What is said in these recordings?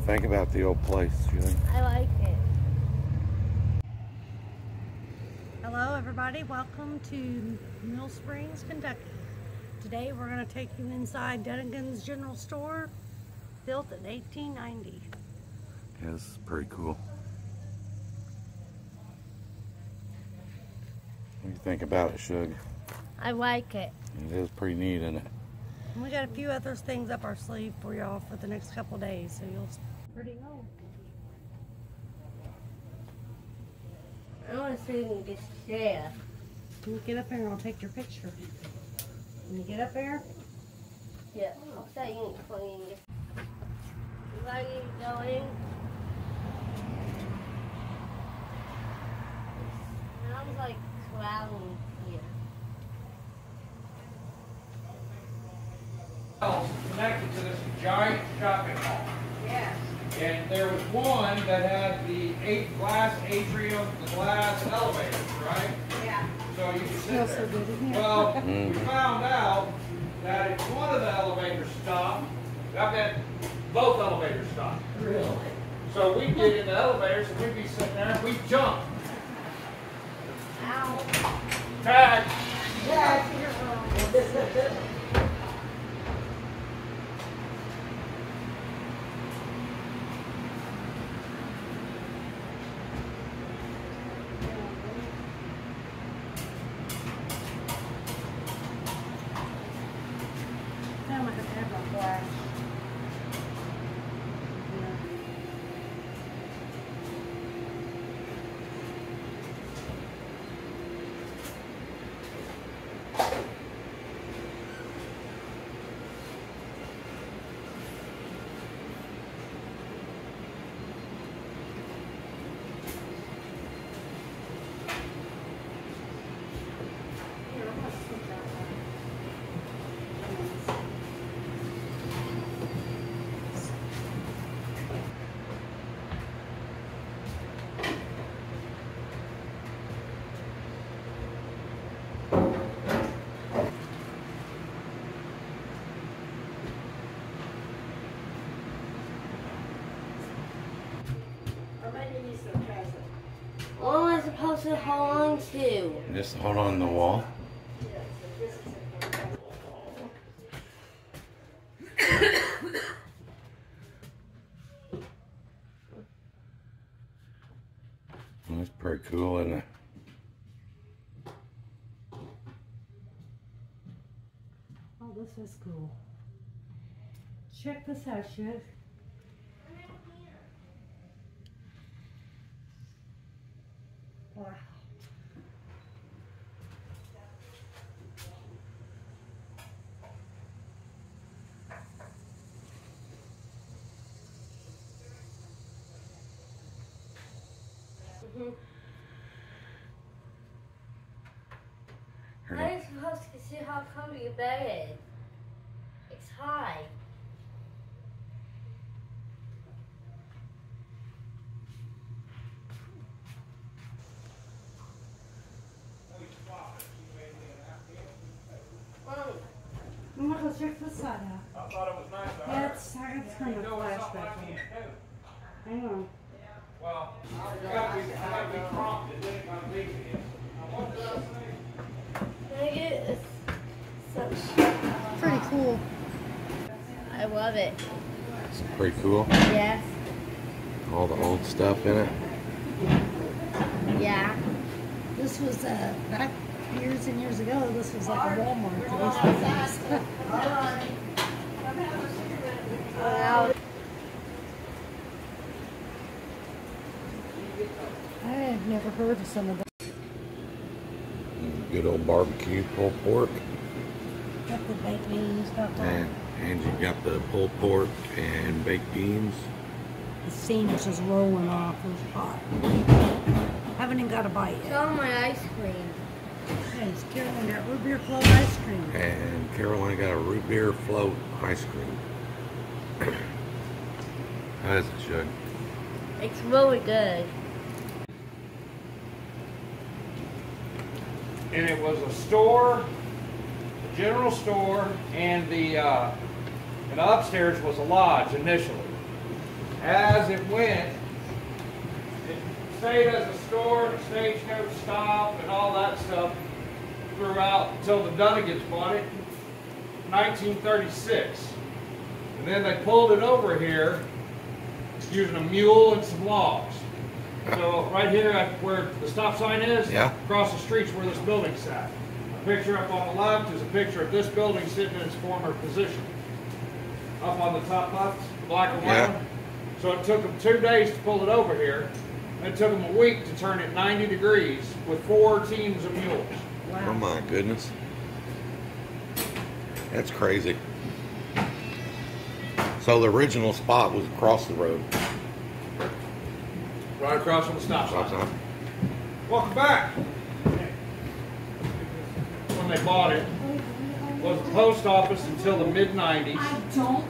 do you think about the old place, Julie? I like it. Hello, everybody. Welcome to Mill Springs, Kentucky. Today we're going to take you inside Dunagan's General Store, built in 1890. Yeah, this is pretty cool. What do you think about it, Shug? I like it. It is pretty neat, isn't it? And we got a few other things up our sleeve for y'all for the next couple days, so you'll pretty know. I want to see you get there. Can you get up there and I'll take your picture? Can you get up there? Yeah. I'll say you going. Where you going? It sounds like clown connected to this giant shopping mall. Yes. And there was one that had the eight glass atrium, the glass elevators, right? Yeah. So you could sit Smells so there. good in here. Well, we Mm. found out that if one of the elevators stopped, that meant both elevators stopped. Really? So we'd get in the elevators and we'd be sitting there and we'd jump. Ow. Tag. Supposed to hold on to? Just hold on the wall. That's pretty cool, isn't it? Oh, this is cool. Check this out, Shiv. Here, How are you supposed to see how comfy your bed is? It's high. Mom, I'm gonna go check this side out. I thought it was nice. I Yeah, it's, I got to turn the know Well, you gotta be, you gotta be prompted, then it comes easy. Now, what did I say? can I get this? Such. Pretty cool. I love it. It's pretty cool. Yes. All the old stuff in it. Yeah. This was uh, back years and years ago. This was like a Walmart. for these things. Wow. I have never heard of some of them. Good old barbecue pulled pork. Got the baked beans, got the, And, and you got the pulled pork and baked beans. the steam is just rolling off. It was hot. Haven't even got a bite It's yet. all my ice cream. Hey, it's Carolyn got root beer float ice cream. And Caroline got a root beer float ice cream. How is it, Shug? It's really good. And it was a store, a general store, and the, uh, and upstairs was a lodge initially. as it went, it stayed as a store, the stagecoach stop, and all that stuff throughout until the Dunagans bought it, in 1936. And then they pulled it over here using a mule and some logs. So right here at where the stop sign is, Yeah. across the street's where this building sat. A picture up on the left is a picture of this building sitting in its former position. Up on the top left, black and white. Yeah. So it took them two days to pull it over here. and It took them a week to turn it 90 degrees with four teams of mules. Oh my goodness. That's crazy. So the original spot was across the road. Right across from the stop Stop sign. sign. Welcome back. When they bought it, was the post office until the mid 90s. I don't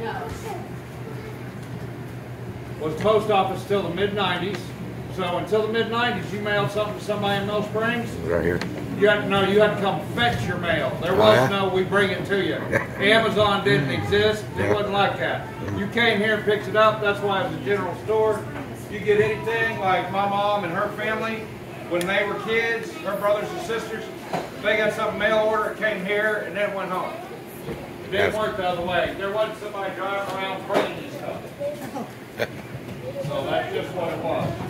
know. Was the post office till the mid 90s. So until the mid 90s, you mailed something to somebody in Mill Springs. Right here. You had to know you had to come fetch your mail. There Oh, was yeah? no we bring it to you. Amazon didn't exist. It Yeah. wasn't like that. You came here and picked it up. That's why it was a general store you get anything like my mom and her family, when they were kids, her brothers and sisters, they got some mail order, came here, and then went home. It didn't work the other way. There wasn't somebody driving around printing you stuff. so that's just what it was.